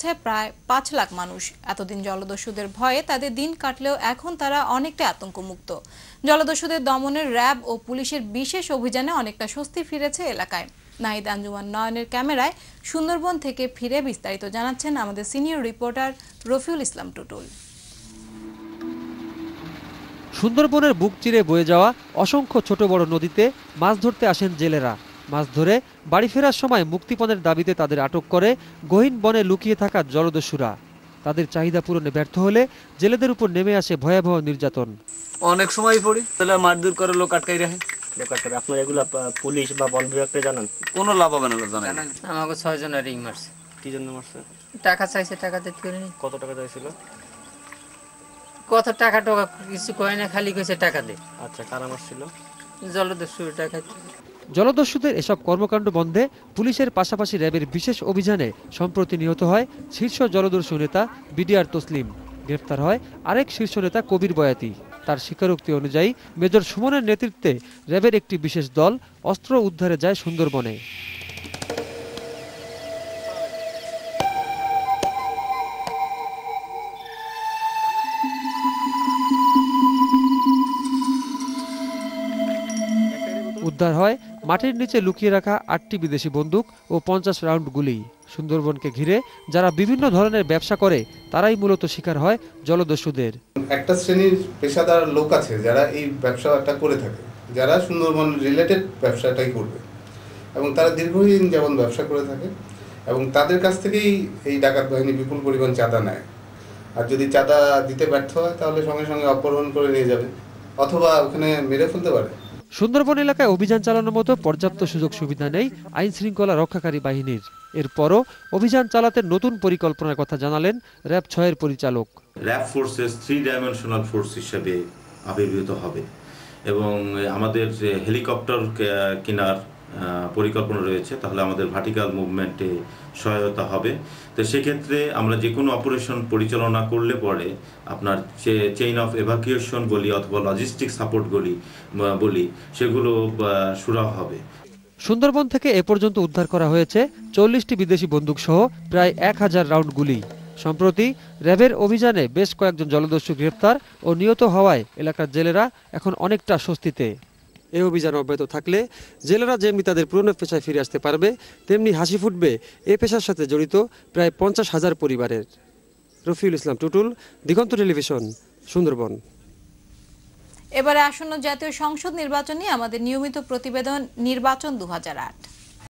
হচ্ছে প্রায় পাঁচ লাখ মানুষ। এতদিন জলদস্যুদের ভয়ে তাদের দিন কাটলেও এখন তারা অনেকটা আতঙ্কমুক্ত। জলদস্যুদের দমনের র্যাব ও পুলিশের বিশেষ অভিযানে অনেকটা স্বস্তি ফিরেছে এলাকায়। নাহিদ আঞ্জুমান নয়নের ক্যামেরায় সুন্দরবন থেকে ফিরে বিস্তারিত জানাচ্ছেন আমাদের সিনিয়র রিপোর্টার রফিউল ইসলাম টুটুল। সুন্দরবনের বুক চিরে বয়ে যাওয়া অসংখ্য ছোট বড় নদীতে মাছ ধরতে আসেন জেলেরা। মাছ ধরে বাড়ি ফেরার সময় মুক্তিপণের দাবিতে তাদের আটক করে গহীন বনে লুকিয়ে থাকা জলদস্যুরা। তাদের চাহিদা পূরণে ব্যর্থ হলে জেলেদের উপর নেমে আসে ভয়াবহ নির্যাতন। অনেক সময় পড়ি। তাহলে মারধর করে লোক আটকাই রাখে। ব্যাপার করে আপনার এগুলো পুলিশ বা বন বিভাগকে জানান? কোনো লাভ হবে না জানেন। আমাকে ছয় জনের রিং মারছে। কি জন্য মারছে? টাকা চাইছে টাকা দিতে পারিনি কত টাকা চাইছিল? কত টাকা টাকা কিছু কয় না খালি কইছে টাকা দে। আচ্ছা কারা মারছিল? জলদস্যু টাকা। জলদস্যুদের এসব কর্মকাণ্ড বন্ধে পুলিশের পাশাপাশি র্যাবের বিশেষ অভিযানে সম্প্রতি নিহত হয় শীর্ষ জলদস্যু নেতা বিডিআর তসলিম। গ্রেফতার হয় আরেক শীর্ষ নেতা কবির বয়াতি। তার স্বীকারোক্তি অনুযায়ী মেজর সুমনের নেতৃত্বে র্যাবের একটি বিশেষ দল অস্ত্র উদ্ধারে যায় সুন্দরবনে। উদ্ধার হয় মাটির নিচে লুকিয়ে রাখা আটটি বিদেশি বন্দুক ও পঞ্চাশ রাউন্ড গুলি। সুন্দরবনকে ঘিরে যারা বিভিন্ন ধরনের ব্যবসা করে, তারাই মূলত শিকার হয় জলদস্যুদের। একটা শ্রেণির পেশাদার লোক আছে যারা এই ব্যবসাটা করে থাকে, যারা সুন্দরবন রিলেটেড ব্যবসাটাই করবে। এবং তারা দীর্ঘদিন যেমন ব্যবসা করে থাকে, এবং তাদের কাছ থেকেই এই ডাকাত বাহিনী বিপুল পরিমাণ চাঁদা নেয়। আর যদি চাঁদা দিতে ব্যর্থ হয়, তাহলে সঙ্গে সঙ্গে অপহরণ করে নিয়ে যাবে, অথবা ওখানে মেরে ফেলতে পারে। সুন্দরবন এলাকায় অভিযান চালানোর মতো পর্যাপ্ত সুযোগ সুবিধা নেই আইন শৃঙ্খলা রক্ষাকারী বাহিনীর। এরপরও অভিযান চালাতে নতুন পরিকল্পনার কথা জানালেন র্যাব ছয়ের পরিচালক। RAB forces three dimensional force হিসেবে আবির্ভূত হবে এবং আমাদের হেলিকপ্টার কেনার পরিকল্পনা রয়েছে, তাহলে আমাদের ভার্টিক্যাল মুভমেন্টে সহায়তা হবে। তো সেক্ষেত্রে আমরা যে কোনো অপারেশন পরিচালনা করলে পরে আপনার যে চেইন অফ এভাকুয়েশন বলি অথবা লজিস্টিক সাপোর্ট বলি বলি, সেগুলো সুরাহা হবে। সুন্দরবন থেকে এ পর্যন্ত উদ্ধার করা হয়েছে চল্লিশটি বিদেশি বন্দুক সহ প্রায় এক হাজার রাউন্ড গুলি। সম্প্রতি র্যাবের অভিযানে বেশ কয়েকজন জলদস্যু গ্রেপ্তার ও নিহত হওয়ায় এলাকার জেলেরা এখন অনেকটা স্বস্তিতে। এই অভিযান অব্যাহত থাকলে জেলেরা যেমনি তাদের পুরনো পেশায় ফিরে আসতে পারবে, তেমনি হাসি ফুটবে এ পেশার সাথে জড়িত প্রায় পঞ্চাশ হাজার পরিবারের। রফিউল ইসলাম টুটুল, দিগন্ত টেলিভিশন, সুন্দরবন। এবারে আসন্ন জাতীয় সংসদ নির্বাচনে আমাদের নিয়মিত প্রতিবেদন নির্বাচন দু হাজার আট।